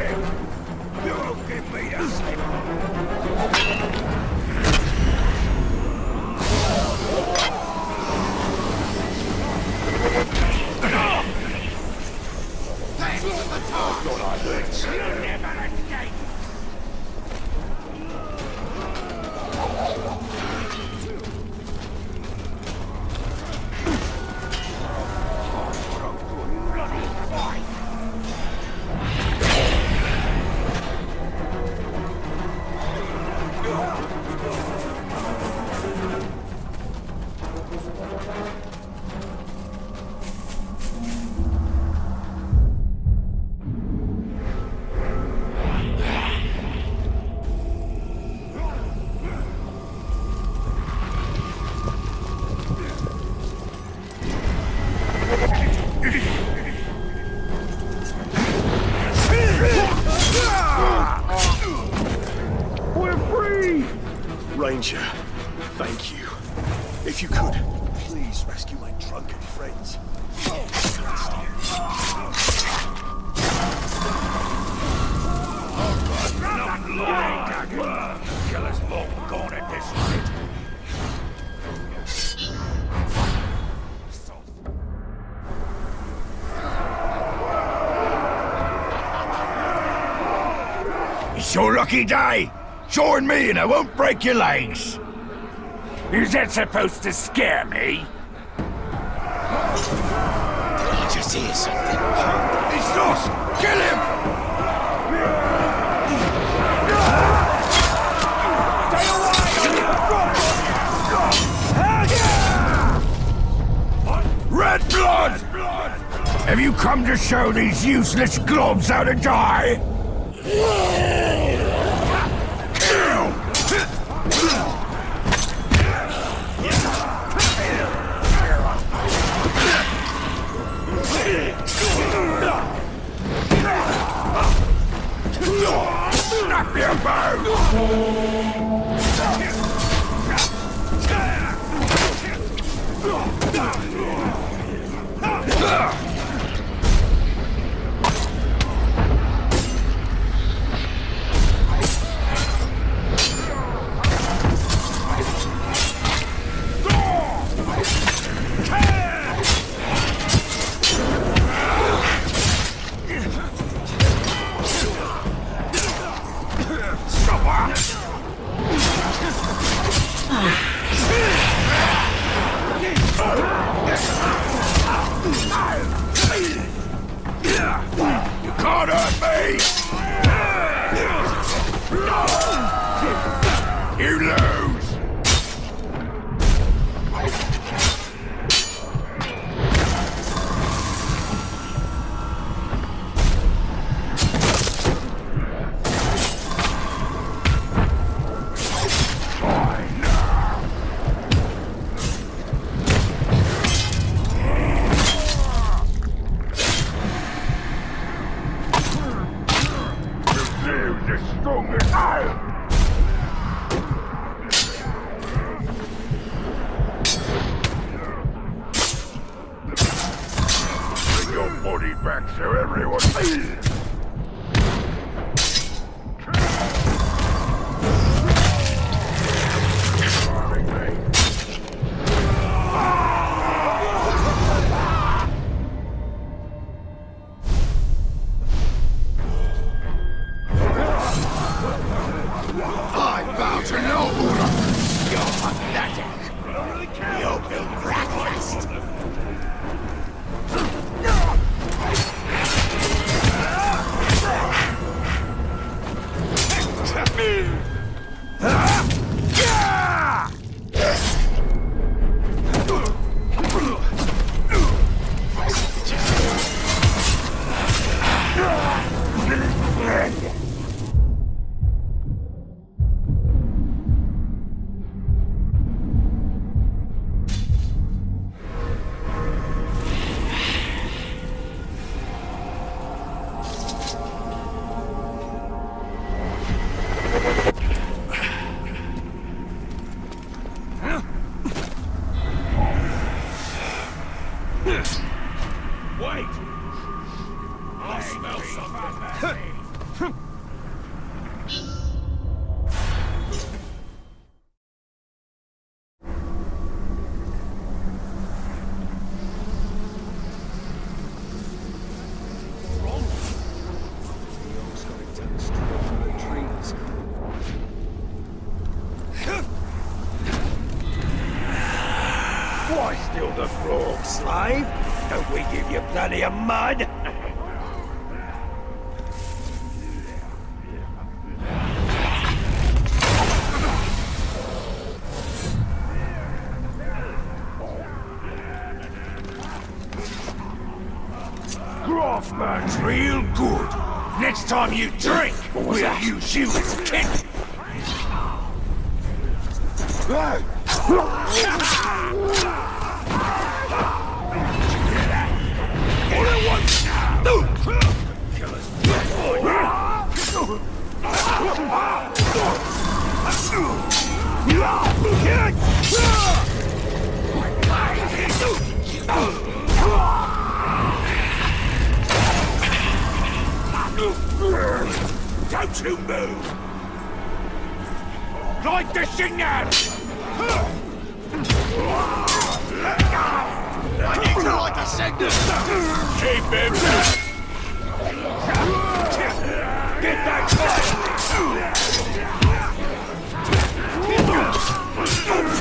Ready! You'll It's your lucky day. Join me and I won't break your legs. Is that supposed to scare me? I just hear something. It's us! Kill him! Stay alive! Red blood! Have you come to show these useless globs how to die? Bow! Don't you move! Light the signal! I need to light a signal! Keep him!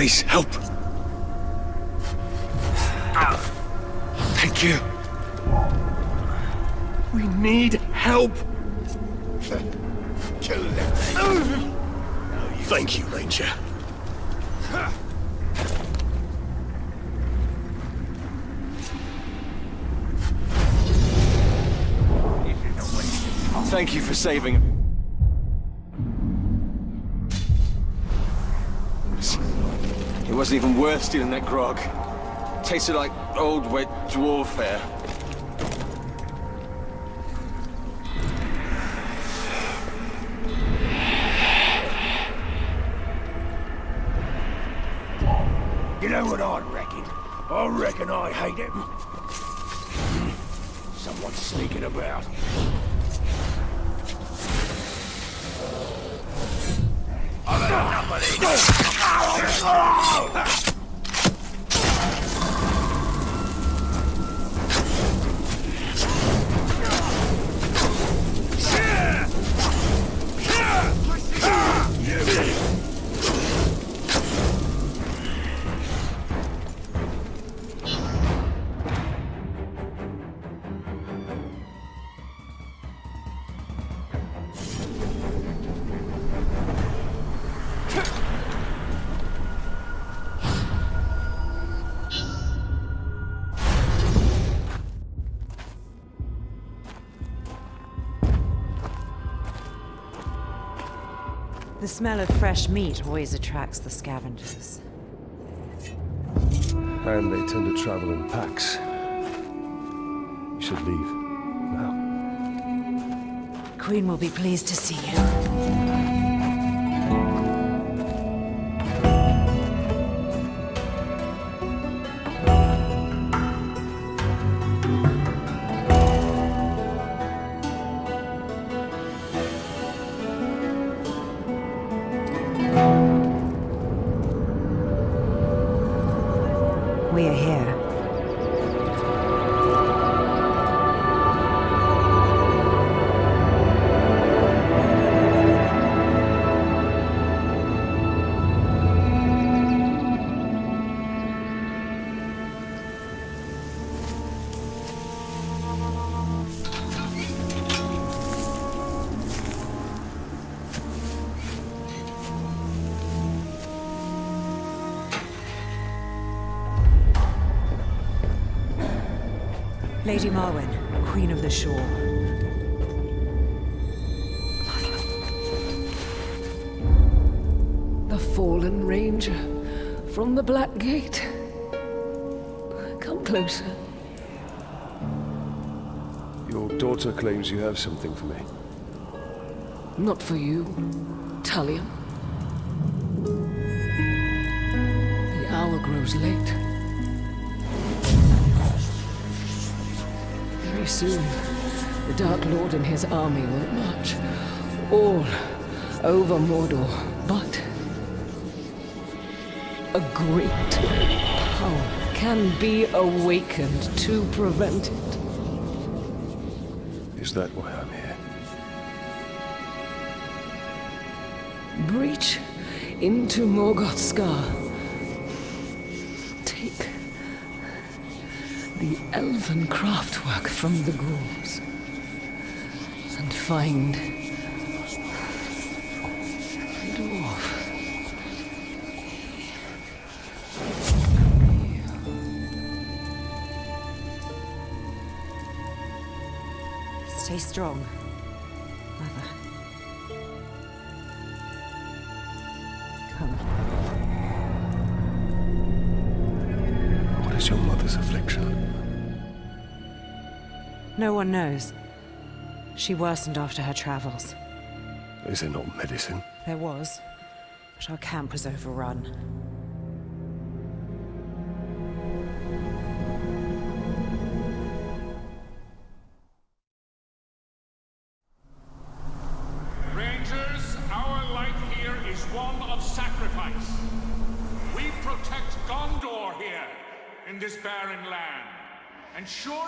Please help. Thank you. We need help. Kill them. Thank you, Ranger. Thank you for saving wasn't even worth stealing that grog. Tasted like old wet dwarf fare. You know what I reckon? I reckon I hate him. Someone's sneaking about. The smell of fresh meat always attracts the scavengers. And they tend to travel in packs. You should leave. Now. Queen will be pleased to see you. Lady Marwen, Queen of the Shore. The fallen ranger from the Black Gate. Come closer. Your daughter claims you have something for me. Not for you, Talion. The hour grows late. Very soon, the Dark Lord and his army will march all over Mordor, but a great power can be awakened to prevent it. Is that why I'm here? Breach into Morgoth's scar. Elven craftwork from the ghouls and find. Stay strong, No one knows. She worsened after her travels. Is there not medicine? There was, but our camp was overrun. Rangers, our life here is one of sacrifice. We protect Gondor here, in this barren land, ensuring the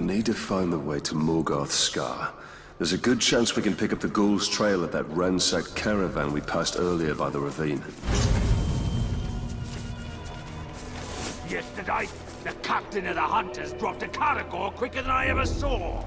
I need to find the way to Morgoth's Scar. There's a good chance we can pick up the ghoul's trail of that ransacked caravan we passed earlier by the ravine. Yesterday, the captain of the hunters dropped a Caragor quicker than I ever saw.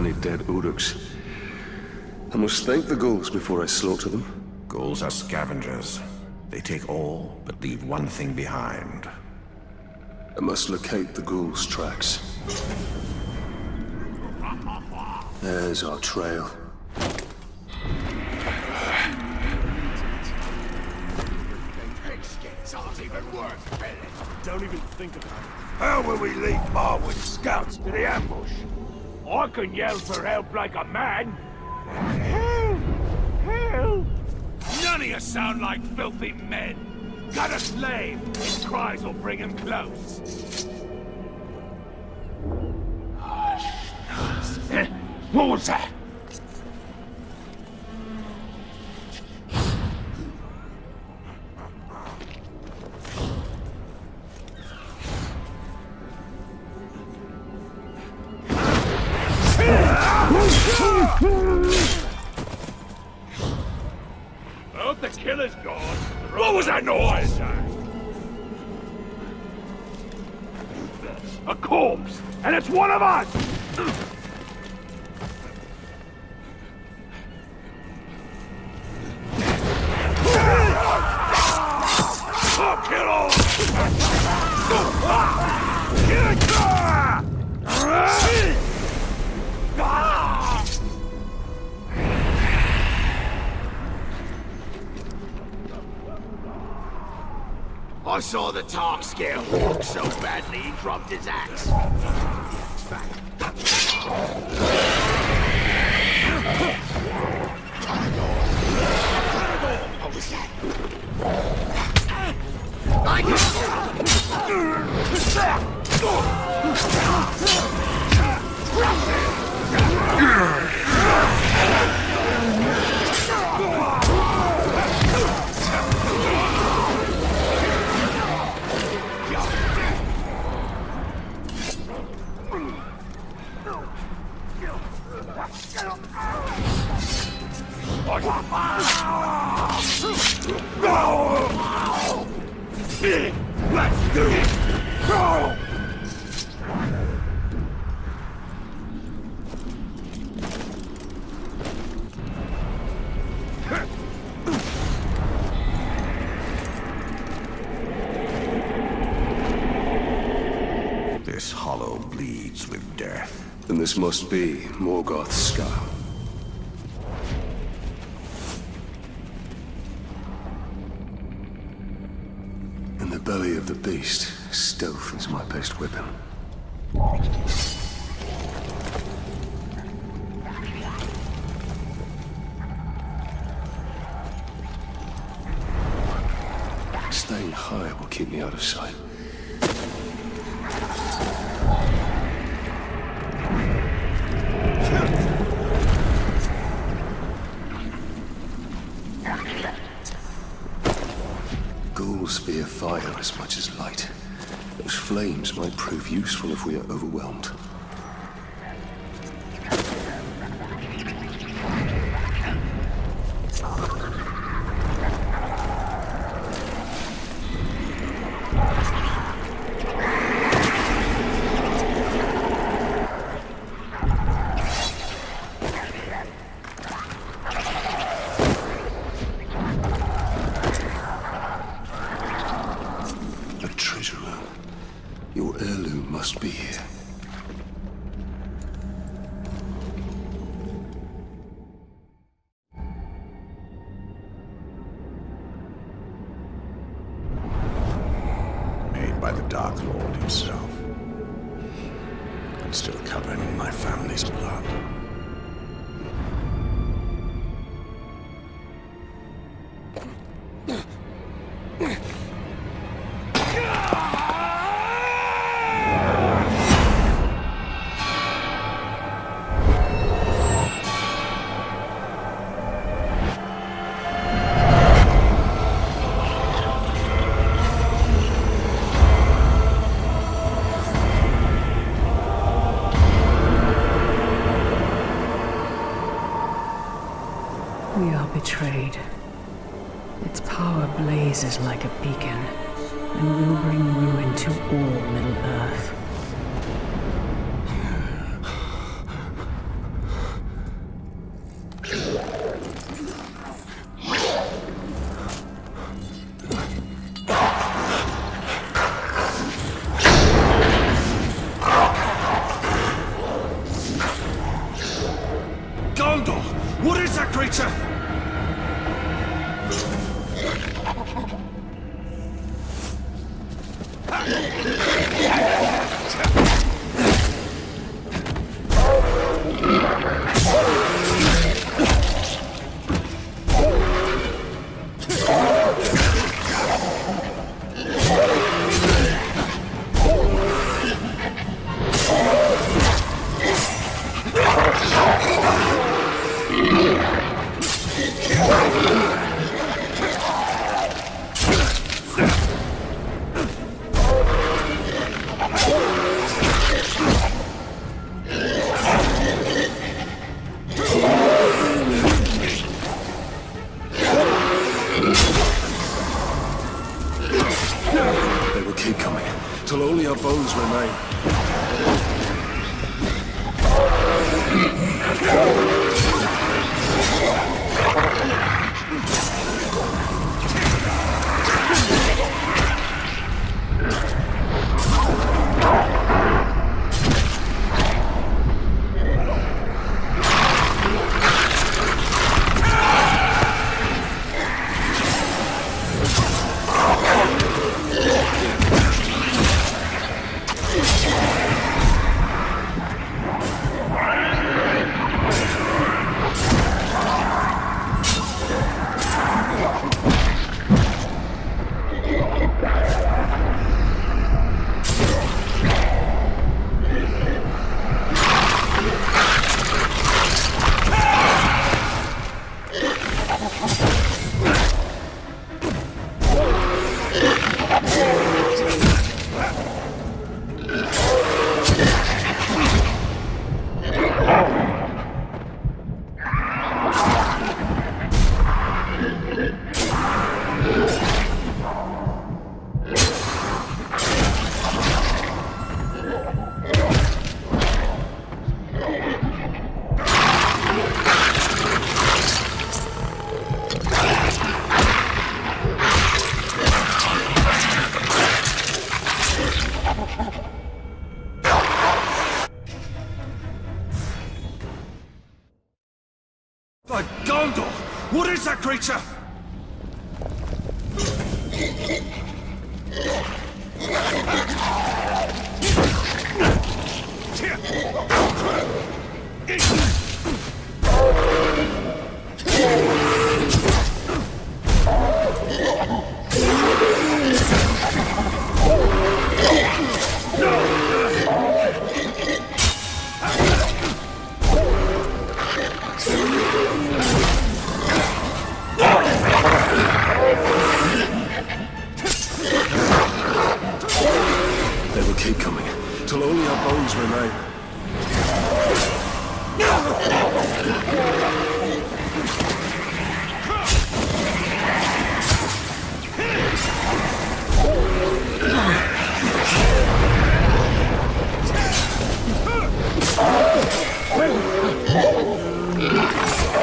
Many dead Uruks. I must thank the ghouls before I slaughter them. Ghouls are scavengers. They take all, but leave one thing behind. I must locate the ghouls' tracks. There's our trail. Pigskins aren't even worth killing. Don't even think about it. How will we lead Marwood scouts to the ambush? I can yell for help like a man. Help! Help! None of you sound like filthy men. Got a slave. His cries will bring him close. What was that? Tark scared Hawk so badly he dropped his axe. What was that? I belly of the beast, stealth is my best weapon. Staying high will keep me out of sight. as much as light. Those flames might prove useful if we are overwhelmed.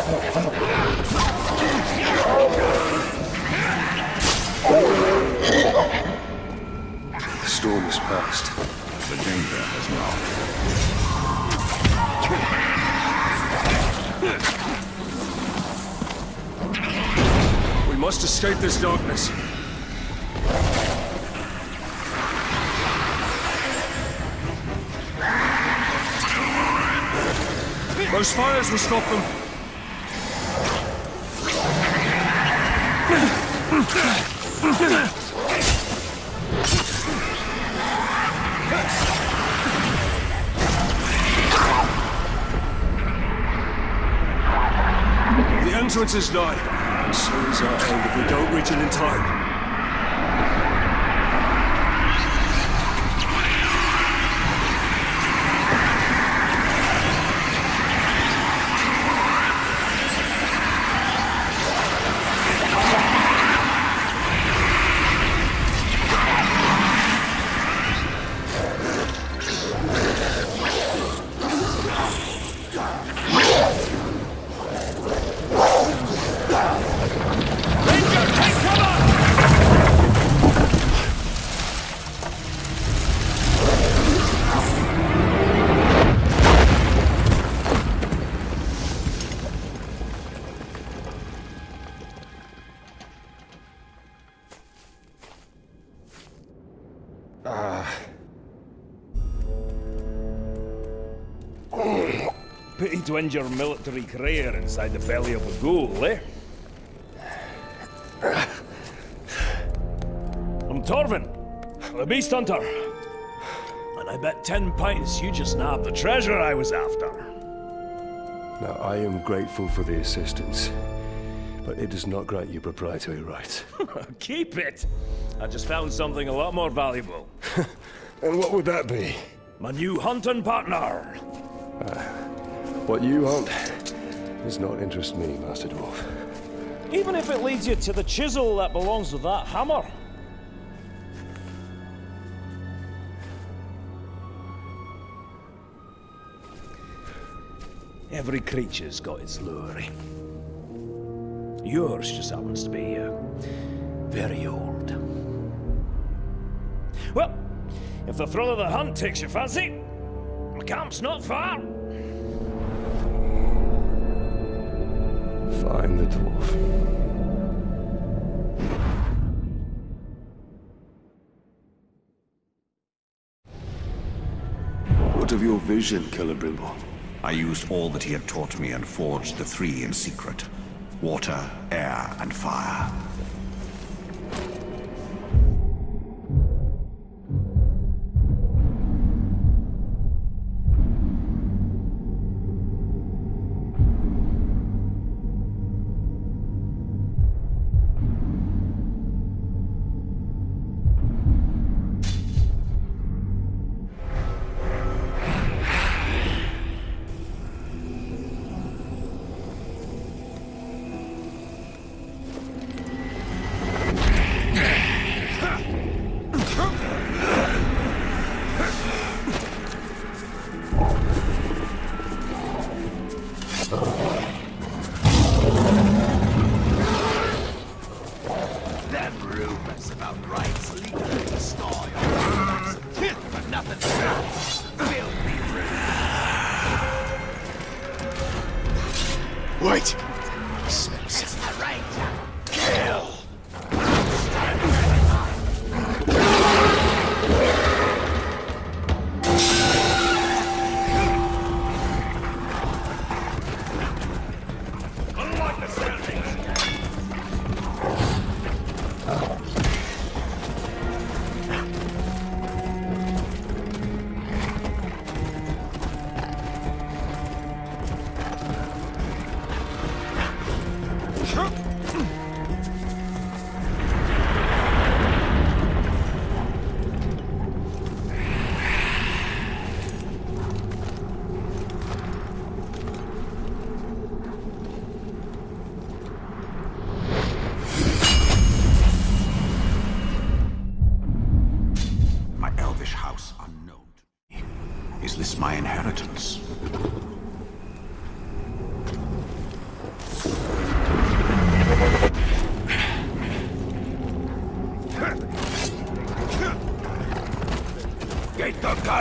The storm is past. The danger has not. We must escape this darkness. Those fires will stop them. Is nigh, and so is our end if we don't reach it in time. To end your military career inside the belly of a ghoul, eh? I'm Torvin, the Beast Hunter. And I bet ten pints you just nabbed the treasure I was after. Now, I am grateful for the assistance, but it does not grant you proprietary rights. Keep it! I just found something a lot more valuable. and what would that be? My new hunting partner! What you want does not interest me, Master Dwarf. Even if it leads you to the chisel that belongs with that hammer. Every creature's got its lure. eh? Yours just happens to be uh, very old. Well, if the thrill of the hunt takes your fancy, my camp's not far. Find the dwarf. What of your vision, Celebrimbor? I used all that he had taught me and forged the three in secret. Water, air, and fire.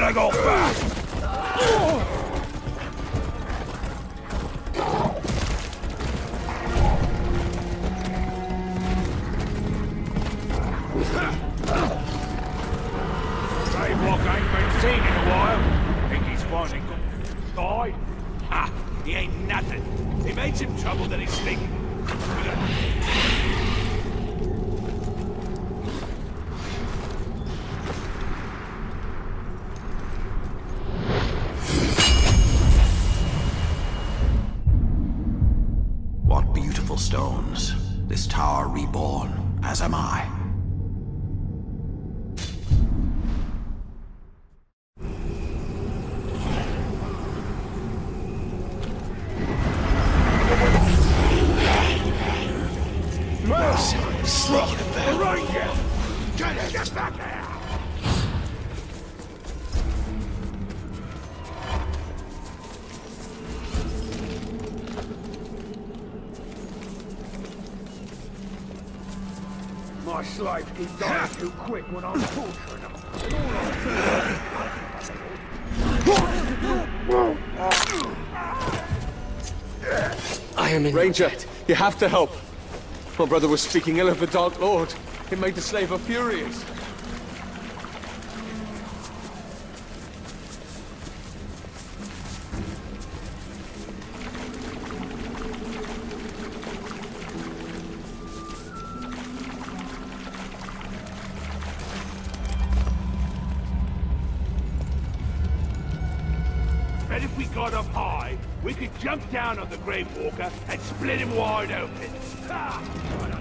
Get the My slaves keep dying too quick when I'm torturing them. And all I am in Ranger, you have to help. My brother was speaking ill of the Dark Lord. It made the slaver furious. Down on the Grave Walker and split him wide open. Ha!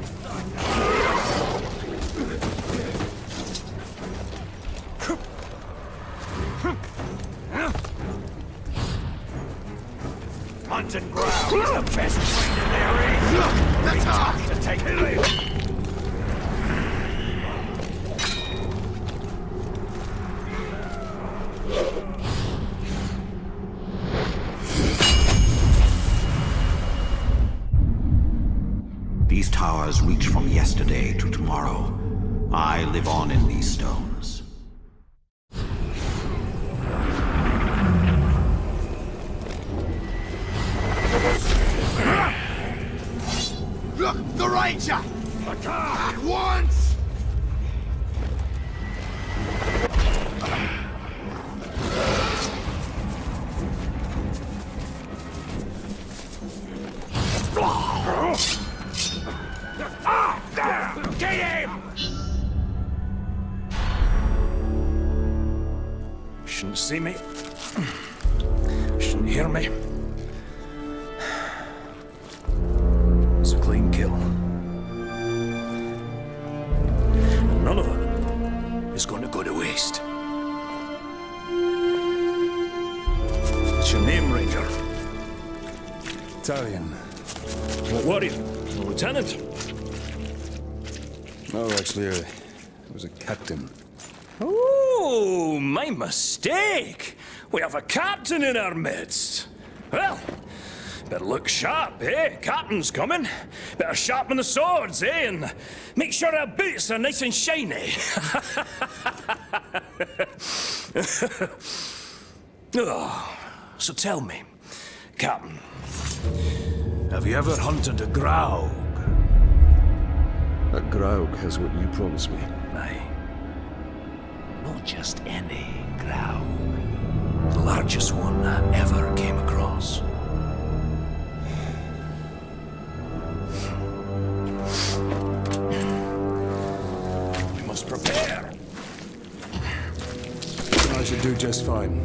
Towers reach from yesterday to tomorrow. I live on in these stones. Captain in our midst. Well, better look sharp, eh? Captain's coming. Better sharpen the swords, eh? And make sure our boots are nice and shiny. oh, so tell me, Captain, have you ever hunted a Graug? A Graug has what you promised me. Aye. Not just any Graug. The largest one I ever came across. We must prepare. I should do just fine.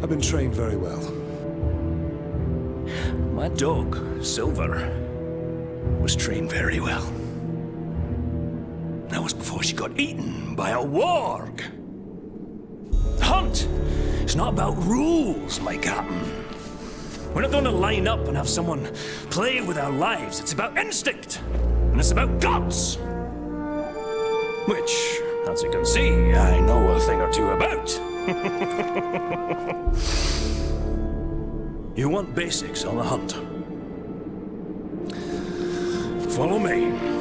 I've been trained very well. My dog, Silver, was trained very well. That was before she got eaten by a warg. It's not about rules, my captain. We're not going to line up and have someone play with our lives. It's about instinct. And it's about guts. Which As you can see, I know a thing or two about. you want basics on the hunt? Follow me.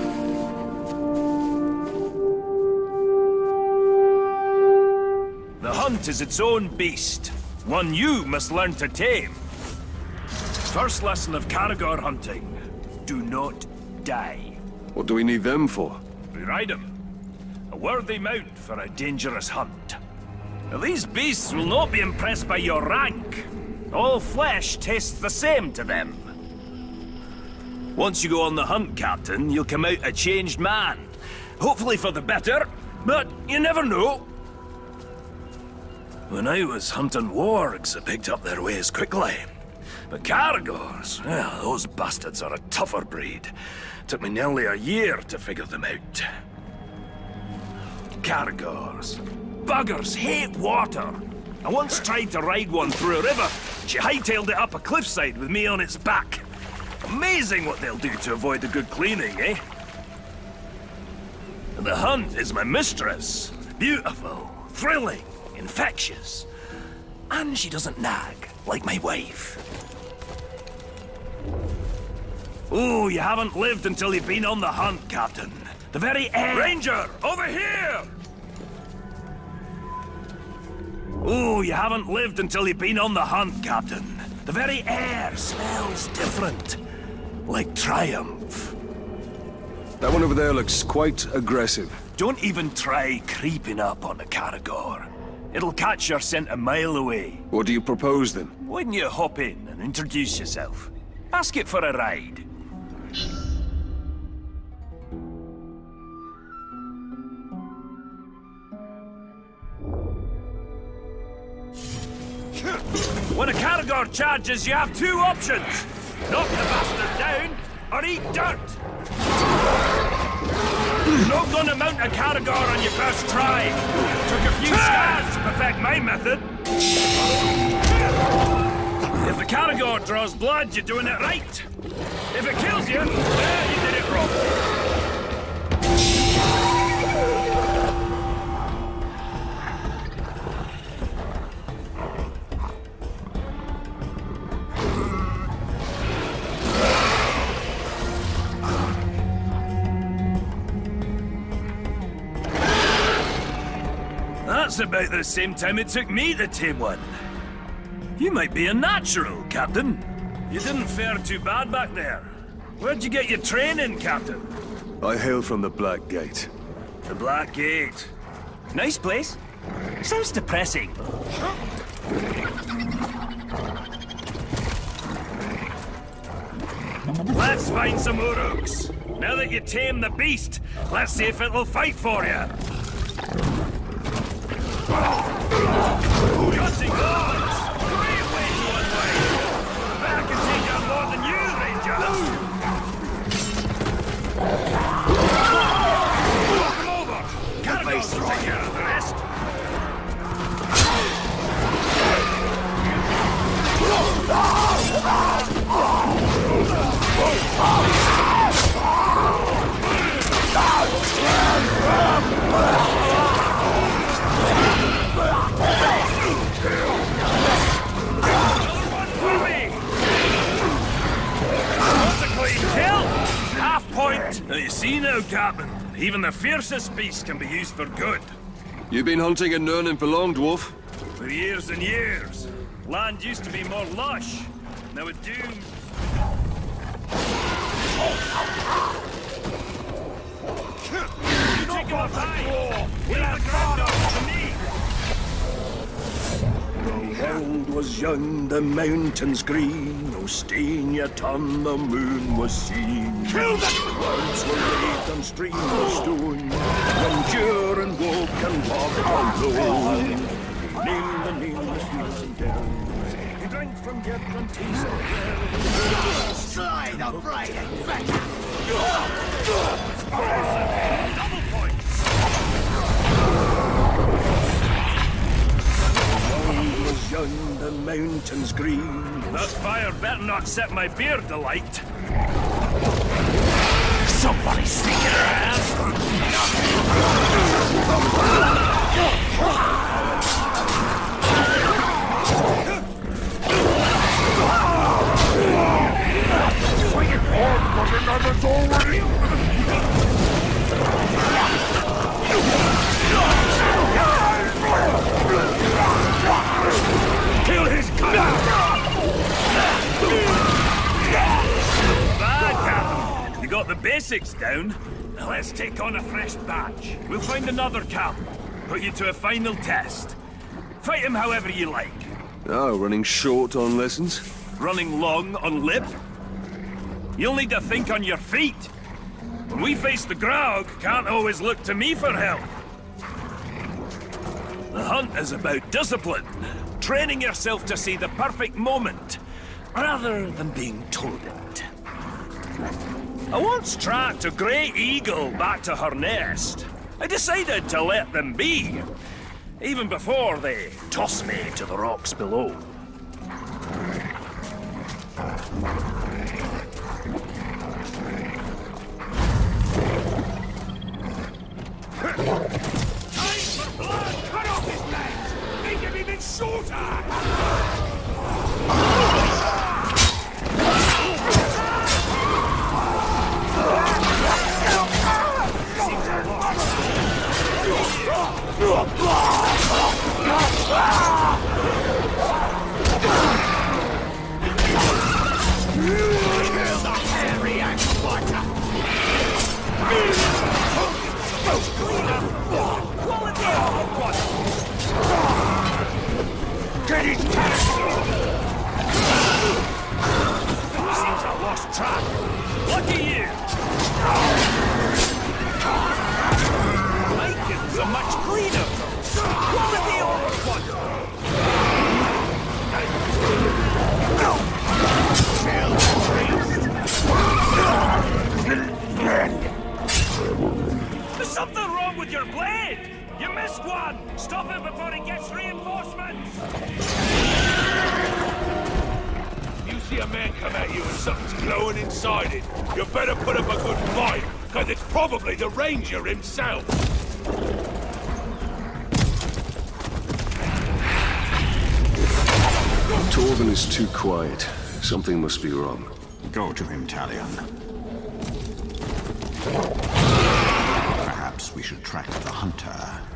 Hunt is its own beast, one you must learn to tame. First lesson of Caragor hunting, do not die. What do we need them for? We ride them. A worthy mount for a dangerous hunt. Now, these beasts will not be impressed by your rank. All flesh tastes the same to them. Once you go on the hunt, Captain, you'll come out a changed man. Hopefully for the better, but you never know. When I was hunting wargs, I picked up their ways quickly. But Caragors, well, those bastards are a tougher breed. Took me nearly a year to figure them out. Caragors. Buggers hate water. I once tried to ride one through a river. She hightailed it up a cliffside with me on its back. Amazing what they'll do to avoid a good cleaning, eh? The hunt is my mistress. Beautiful, thrilling, infectious. And she doesn't nag, like my wife. Oh, you haven't lived until you've been on the hunt, Captain. The very air... Ranger, over here! Oh, you haven't lived until you've been on the hunt, Captain. The very air smells different. Like triumph. That one over there looks quite aggressive. Don't even try creeping up on the Caragor. It'll catch your scent a mile away. What do you propose then? Why don't you hop in and introduce yourself? Ask it for a ride. When a Caragor charges, you have two options. Knock the bastard down, or eat dirt. Not gonna mount a Caragor on your first try. Took a few scars to perfect my method. If the Caragor draws blood, you're doing it right. If it kills you, well, you did it wrong. That's about the same time it took me to tame one. You might be a natural, Captain. You didn't fare too bad back there. Where'd you get your training, Captain? I hail from the Black Gate. The Black Gate. Nice place. Sounds depressing. Let's find some Uruks. Now that you tame the beast, let's see if it'll fight for you. Crushing odds! Even the fiercest beast can be used for good. You've been hunting in Nurnin for long, dwarf? For years and years. Land used to be more lush. Now it dooms. You take him aside! Leave the ground up to me! The world was young, the mountains green, yet on the moon was seen. Kill them! Words were laid on streams of stone, when Durin Wolf can walk alone. He named the nameless hills and downs, he drank from Gedmonte's Slide the bright and world the mountains green. That fire better not set my beard alight. Somebody sneaking around! Down. Now let's take on a fresh batch. We'll find another camp. Put you to a final test. Fight him however you like. Oh, running short on lessons? Running long on lip. You'll need to think on your feet. When we face the Graug, can't always look to me for help. The hunt is about discipline. Training yourself to see the perfect moment, rather than being told it. I once tracked a grey eagle back to her nest. I decided to let them be, even before they tossed me to the rocks below. Time for blood! Cut off his legs! Make him even shorter! Lost. Lucky you! Vikings are much cleaner. Quality over quantity. There's something wrong with your blade! You missed one! Stop it before he gets reinforcements! You see a man come at you and something's glowing inside it, you better put up a good fight, because it's probably the Ranger himself. Torvin is too quiet. Something must be wrong. Go to him, Talion. Perhaps we should track the hunter.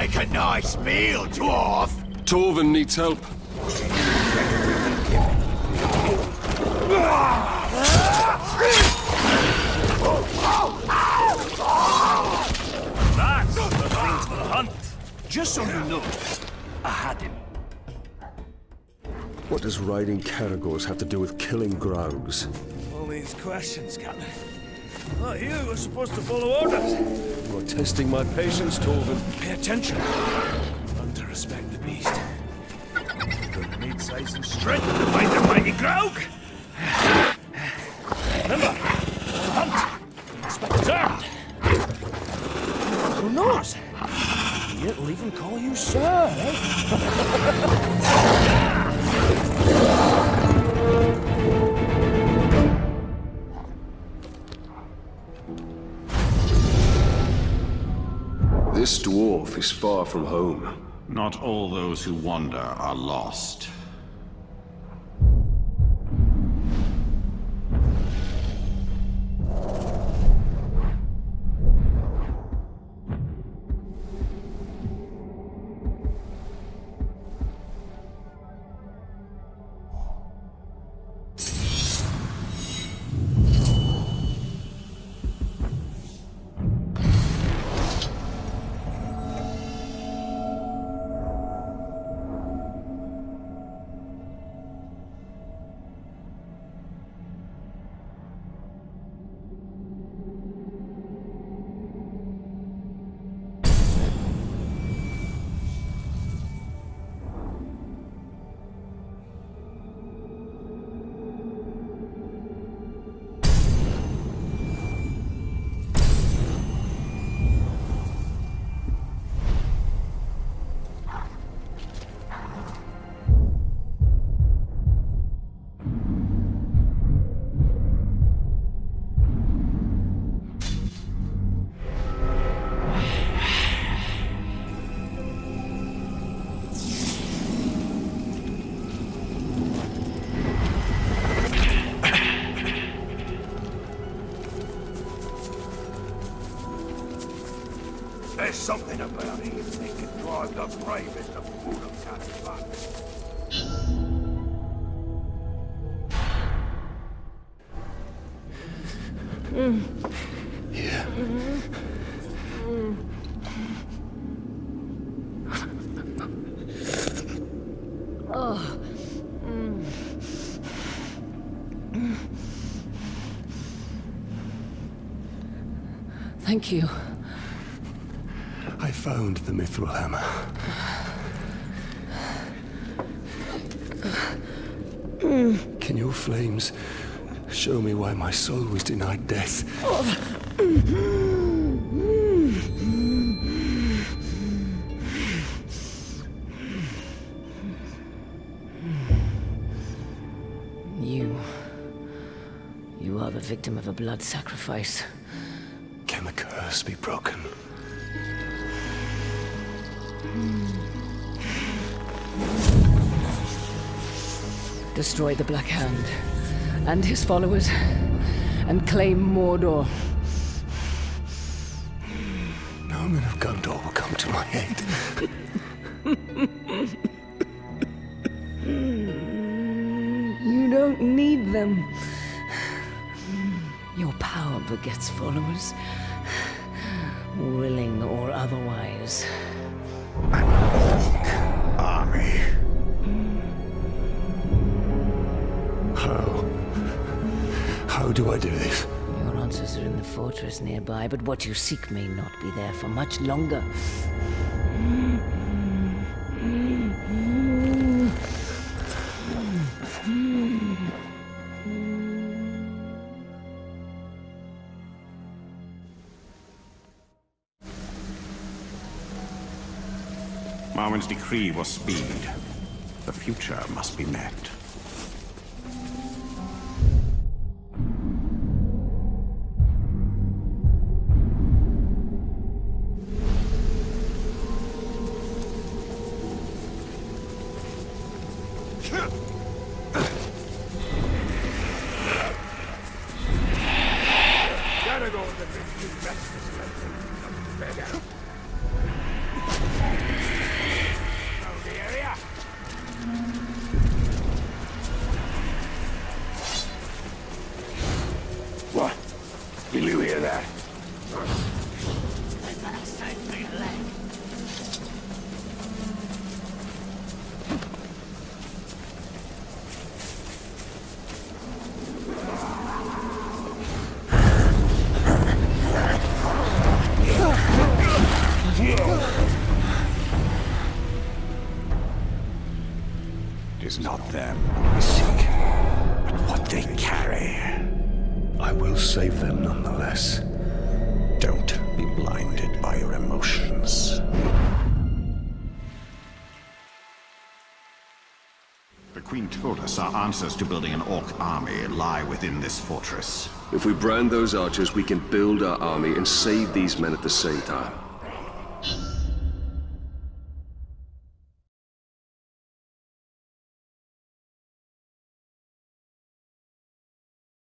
Make a nice meal, dwarf. Torvin needs help. That's the thing for the hunt. Just so you know, I had him. What does riding Caragors have to do with killing Graugs? All these questions, Captain. Not you were supposed to follow orders. You're testing my patience, Torvin. Pay attention. Learn to respect the beast. Gonna need size and strength to fight the mighty Graug. From home. Not all those who wander are lost. Thank you. I found the mithril hammer. Can your flames show me why my soul was denied death? You. You are the victim of a blood sacrifice. Curse be broken? Destroy the Black Hand and his followers and claim Mordor. No men of Gondor will come to my aid. You don't need them. Your power begets followers, do I do this? Your answers are in the fortress nearby, but what you seek may not be there for much longer. Marwen's decree was speed. The future must be met. To building an orc army lie within this fortress. If we brand those archers, we can build our army and save these men at the same time.